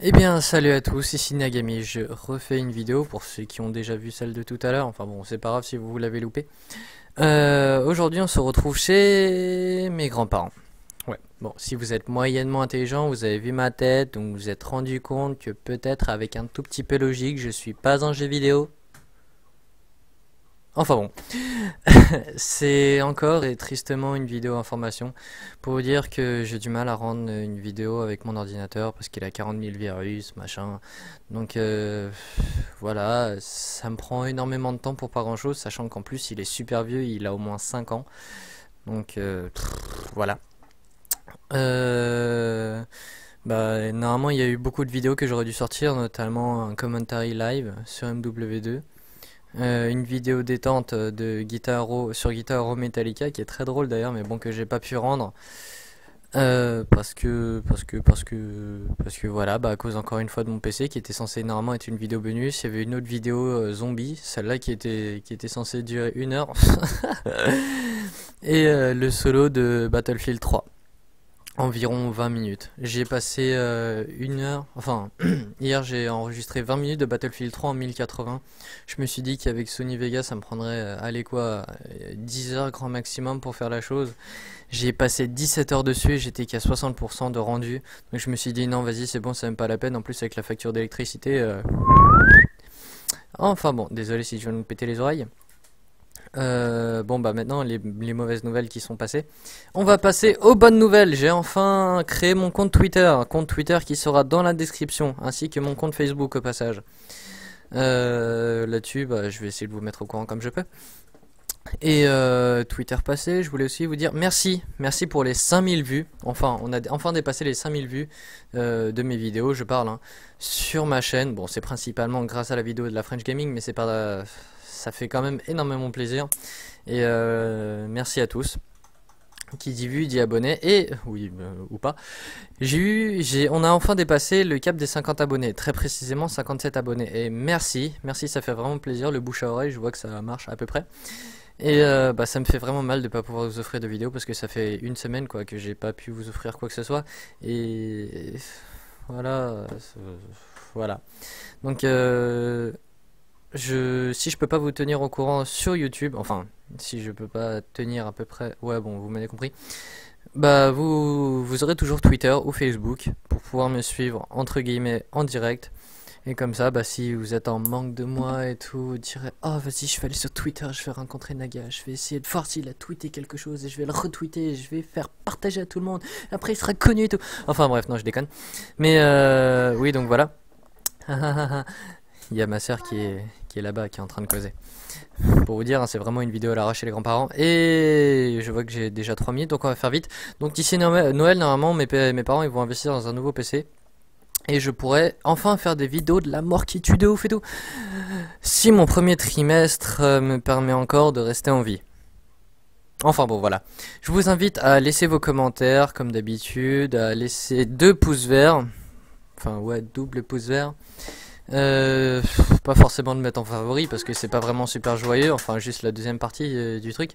Eh bien, salut à tous, ici Nagami. Je refais une vidéo pour ceux qui ont déjà vu celle de tout à l'heure. Enfin bon, c'est pas grave si vous l'avez loupé. Euh, Aujourd'hui, on se retrouve chez mes grands-parents. Ouais, bon, si vous êtes moyennement intelligent, vous avez vu ma tête, donc vous vous êtes rendu compte que peut-être avec un tout petit peu logique, je suis pas un jeu vidéo. Enfin bon, c'est encore et tristement une vidéo information pour vous dire que j'ai du mal à rendre une vidéo avec mon ordinateur parce qu'il a 40 000 virus, machin. Donc euh, voilà, ça me prend énormément de temps pour pas grand chose, sachant qu'en plus il est super vieux, il a au moins 5 ans. Donc euh, voilà. Euh, bah, normalement il y a eu beaucoup de vidéos que j'aurais dû sortir, notamment un commentary live sur MW2. Euh, une vidéo détente de Guitar sur Guitar Hero Metallica qui est très drôle d'ailleurs mais bon que j'ai pas pu rendre. Euh, parce que parce que parce que parce que voilà bah à cause encore une fois de mon PC qui était censé normalement être une vidéo bonus il y avait une autre vidéo euh, zombie celle-là qui était qui était censée durer une heure. Et le solo de Battlefield 3 Environ 20 minutes. J'ai passé euh, une heure, enfin, hier j'ai enregistré 20 minutes de Battlefield 3 en 1080. Je me suis dit qu'avec Sony Vega ça me prendrait, euh, allez quoi, 10 heures grand maximum pour faire la chose. J'ai passé 17 heures dessus et j'étais qu'à 60% de rendu. Donc je me suis dit non vas-y c'est bon, c'est même pas la peine. En plus avec la facture d'électricité... Euh, enfin bon, désolé si je viens de péter les oreilles. Euh, bon bah maintenant les, mauvaises nouvelles qui sont passées. On va passer aux bonnes nouvelles. J'ai enfin créé mon compte Twitter, un compte Twitter qui sera dans la description, ainsi que mon compte Facebook au passage. Euh, là-dessus, bah, je vais essayer de vous mettre au courant comme je peux. Et euh, Twitter passé, je voulais aussi vous dire merci, merci pour les 5000 vues. Enfin, on a enfin dépassé les 5000 vues de mes vidéos, je parle, hein, sur ma chaîne. Bon, c'est principalement grâce à la vidéo de la French Gaming, mais c'est pas ça fait quand même énormément plaisir. Et euh, merci à tous. Qui dit vu dit abonné et oui euh, ou pas. J'ai eu j'ai on a enfin dépassé le cap des 50 abonnés, très précisément 57 abonnés et merci, merci ça fait vraiment plaisir le bouche à oreille, je vois que ça marche à peu près. Et euh, bah, ça me fait vraiment mal de pas pouvoir vous offrir de vidéos parce que ça fait une semaine quoi que j'ai pas pu vous offrir quoi que ce soit et voilà voilà. Donc si je peux pas vous tenir au courant sur YouTube, enfin, si je peux pas tenir à peu près, ouais, bon, vous m'avez compris. Bah, vous, vous aurez toujours Twitter ou Facebook pour pouvoir me suivre entre guillemets en direct. Et comme ça, bah, si vous êtes en manque de moi et tout, vous direz Oh, vas-y, je vais aller sur Twitter, je vais rencontrer Naga, je vais essayer de voir s'il a tweeté quelque chose et je vais le retweeter, je vais faire partager à tout le monde. Après, il sera connu et tout. Enfin, bref, non, je déconne. Mais euh, oui, donc voilà. Il y a ma soeur qui est, qui est là-bas, qui est en train de causer. Pour vous dire, hein, c'est vraiment une vidéo à l'arrache les grands-parents. Et je vois que j'ai déjà 3 minutes, donc on va faire vite. Donc d'ici Noël, normalement, mes, mes parents ils vont investir dans un nouveau PC. Et je pourrais enfin faire des vidéos de la mort qui tue de ouf et tout. Si mon premier trimestre euh, me permet encore de rester en vie. Enfin bon voilà. Je vous invite à laisser vos commentaires comme d'habitude, à laisser deux pouces verts. Enfin ouais, double pouce vert. Euh, pas forcément de mettre en favori parce que c'est pas vraiment super joyeux, enfin juste la deuxième partie euh, du truc.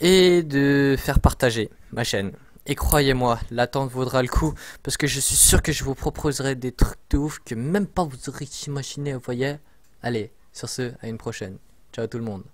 Et de faire partager ma chaîne. Et croyez-moi, l'attente vaudra le coup parce que je suis sûr que je vous proposerai des trucs de ouf que même pas vous aurez imaginé, vous voyez. Allez, sur ce, à une prochaine. Ciao tout le monde.